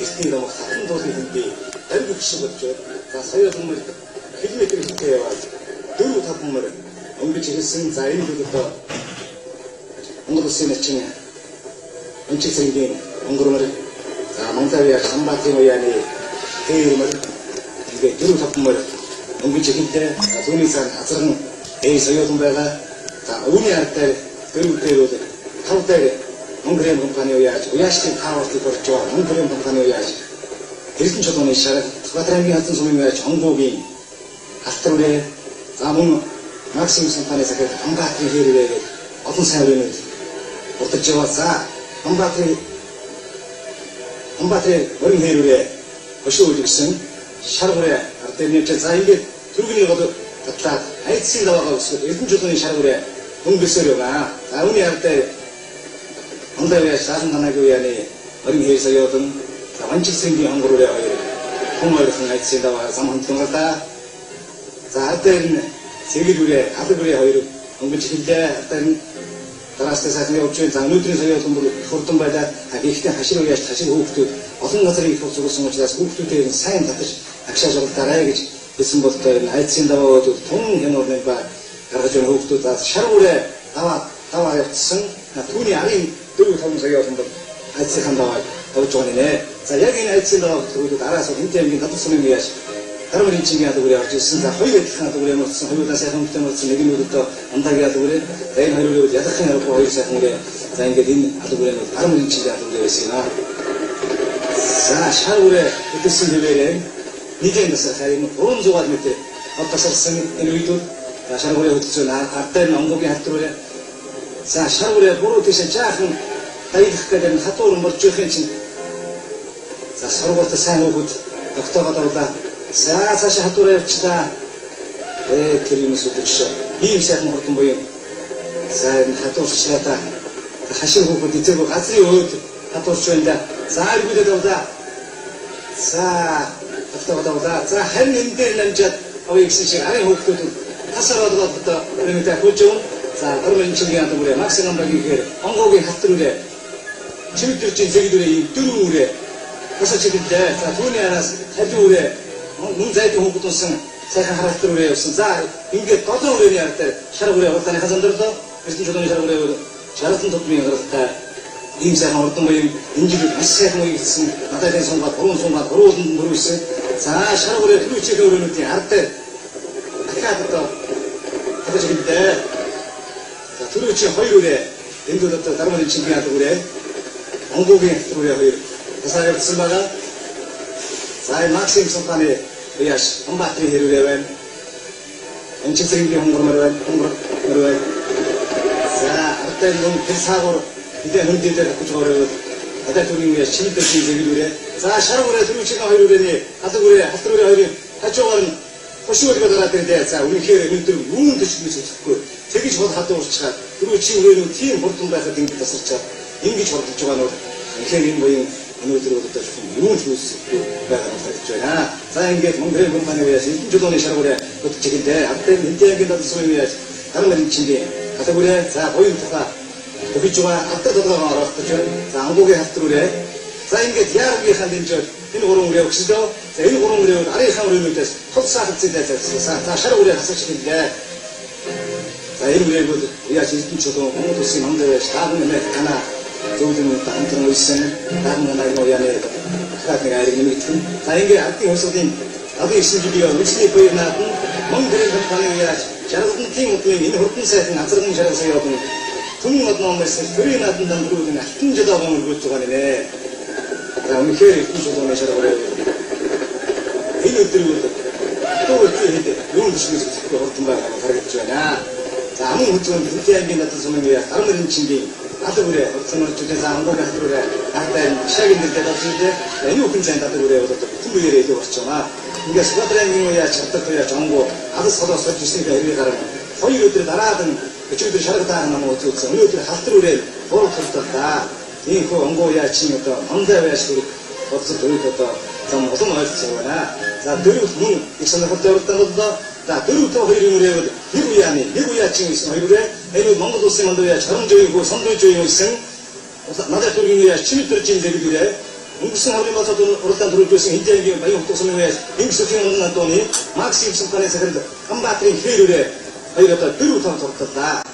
эртний намайг хатан дуулын хүнтэй ариг өгсөн болж байна. За сая хүмүүс километр ихтэй яваад дөрөв таван мөр өнгөж ирсэн за энэ хэд одоо Монгол улсын чинь өнчиг цэнгийн өнгөрмөр за Монголын Хамбатын уяаны тэрмэр ингээд дөрөв таван мөр өнгөж ихэндээ түүний цаан хазран ээ соёолон байгаа. За үүний артай дөрөв дээр бол тав дээр Монголын компани уяаж уяаштай тааварлыг орж байгаа? Монголын компани уяаж Эрдэнэ чулууны шараг Батраймгийн хатан сумын уяаж Хонгогийн алтрын за мөн Максимус компани захад Хамбаатны хэрэг олон сайн өрөөнүүд урдж яваа. За Хамбаатны Хамбаатны өрн хэрэг хөшөө үлгсэн шаргурэ ардэрнийч за ингээд түргэний гол татлаад айцсийн даваагаа өсгөх Эрдэнэ чулууны шаргурэ өнгөсөр яваа. За үүний артай Ондай шаасан танагийн яаны өрн хэрэг соёолон за ванчилсэнгийн хонгороо хоёр хүн ойрхон айцсийн даваа зам хөндлөн гала. За ардэр нь Сэгэрүрээ, Алгүрээ хоёр өнгөж хэлээ. Ардэр нь дараастай сайхан явж байна. За өнөөдрийн соёолон бүр их хурдан байлаа. Гэхдээ хашир уяаш хашир хүүхдүүд олон газрын их сургуулсан учраас хүүхдүүдээр сайн татаж агшааж уралдаарай гэж хэлсэн болтой энэ айцсийн даваа бол тун хянуурны ба гаргаж өгөх хүүхдүүд за шаргуурэ даваа даваа явцсан. Түүний арын дөрөв таван соёолон бол айцсийн даваа тавж байгаа нэ. За яг энэ айцсийн даваа хүүхдүүд араас хинтээ амгийн татсан сумын яаш Хармын чинь яадаг үгүй орж ирсэн. За хоёр адилхан үгүй ямарсан. Хоёулаа сайхан хөтөн болсон. Нэг нь андаг яадаг үгүй. За энэ хоёрыг бол ядахын явах хоёр сайхан үгүй. За ингээд энэ үгүй нь хармын чинь яадаг үгүй байсан юм аа. За шар үгүй хөтөсөн хэвээрээ нэг юм бас харин 300 метр хавтасарсан энэ үед за шар үгүй хөтөсөн артай нь онгогийн хатар үгүй. За шар үгүй буруу тийш жаахан дайдах гэдэг хатуур морж явахын чинь за сургуультай сайн хөвгүүд доктогоо дуулаа За цаашаа хатуураа явчлаа. Ээ тэр юм сүдэж. Ийм сайхан хурдан буюу. За энэ хатуурчлаа та. Хашин хүүхэд эцэг газрын өөд хатуурч байна да. За иргүүлээд явлаа. За тавтаа давлаа. За харин энэ дээр намжаад авъя гэсэн шиг арын хүүхдүүд тасар болоод одоо өнөөдөр хөөж юм. За гормын чингийн ад үрээ максимум багийнхээр онгоогийн хатар үрээ чимдэрчийн зэгдүрээ дөрөв үрээ Босож идэвдээ. За түүний араас халин үрээ мөн зайдын хүүхэд болсон сайхан характер үрээ явсан. За ингээд долоо үрээний артай шар үрээ хурданы хазандралаа. Эрдэнэ чулууны шар үрээ шаардсан тутмын гаралтай ийм сайхан урдан буюу энэ жил маш сайхан үе гэсэн надад сунгаад гурван сунгаад гурван мөрөөсөн. За шар үрээ түрүүчийн өрөөнүүдийн артай дахиад одоо хадаж идэвдээ. За түрүүчийн хоёр үрээ энд бол одоо дармын алга үрээ онгогийн үрээ хоёр тасаа явуулсан байгаа. За Максим компани яаш Хамбаатны хэрүүрээ байна. Энчцэргийн хонгормор байна. Хонгормор байна. За артай нүн тэрсаагур хэдэн хөндөд дээр авч байгаа одоо түрийн яаш чиндэр шиг зэрэгүүрээ. За шар үрээ түрүүчийн хоёр үрээний алга үрээ халтар үрээ хоёрын хажуугаар нь хошуурга дараад ирдээ. За үнэхээр өнөөдөр юунд ч гэж хэлэхгүй. Тэгэж бол хадуурчаад түрүүчийн үрээнүүд тийм хурдан байхад ингэж тасарчаад ингэж хурдж байгаа нь үнэхээр энэ буюу өнөөдөр бол одоо юу ч үүсэхгүй байгаа гэж байна. За ингээд Монголын компани яаш эдэн жилийн шаргуурэ хөтчихэндээ аптай мэдээгийн дадсан юм яаш хармын чингээ категори за боён тухай өгж байгаа автар толгойгоо орох гэж байна. За ангуугийн автар үрээ. За ингээд яаргийнхаа дэмжиж энэ гурван үрээ өгсөдөө. За энэ гурван үрээ арийнхаа үрөөнүүдээс тул сахалцын дайлсан. За шар үрээ хасаж хэлээ. Энэ бол яаш эдэн жилийн Монгол улсын мандаа яаш таахан нэмэх канаа зөвлөмж хамтран үйсэн дарна нарийн уяаны хатны ариг нэмэгдсэн. За ингээ ардын хөсөлийн 9 жилийн үндэсний буйр наадан Монголын компани яаж жаргалтын үдмийн энэ хурдан сайхан азаргын шаргасан явсан түн модномс төрийн наадан дамжуулж алтан аван өргөж байгаа нэ. За үнэхээр их шулууны шаргал. Энэ өдөр үл төвөөртэй хэд юу гэж хэлэх вэ хурдан байгаа харагдаж байна. Хөдөлгөөнд Хүлээ аймгийн надад сумын яа гармын чингийн алга үрээ урдсан зүйлээс ангуугийн алга үрээ ардаа шагин дээр дадалжээ энэ хүн зэн дадаг үрээ бол bütün үеэрээ илүү болчихоо. Ингээд Сквадрын үе яа чаддаг үе жонгоо алс болж ирсэн хэрэг гараа хоёр өдөр дараад нь өчигдөр шаргадаа нам үзүүлсэн. Өнөөдөр халтар төртөл да. Тийм хөө онгоо яа чинь одоо ондоо байж хэрэг бодсон төрөд одоо зам олон ойлцоо байна. За дөрөв мөн их сонирхолтой уралдаан боллоо. За дөрөв тоо хоёрын үрээ бол нэг үеаны нэг үеачин гэсэн хоёр үрээ энэ Монгол улсын мандуу яа чарам жойг хөө сондоо жойг гэсэн надад түргийн үе чимэд төржин зэрэг үрээ өнгөрсөн хаврын болоод уралдаан төрүүлж байсан Индиагийн баян хутга сумын Ингс өхийн надууны Макс Ивсэн паны сахинд Хамбаатрын хэрүүрээ хоёр одоо дөрөв тоо тогтлоо.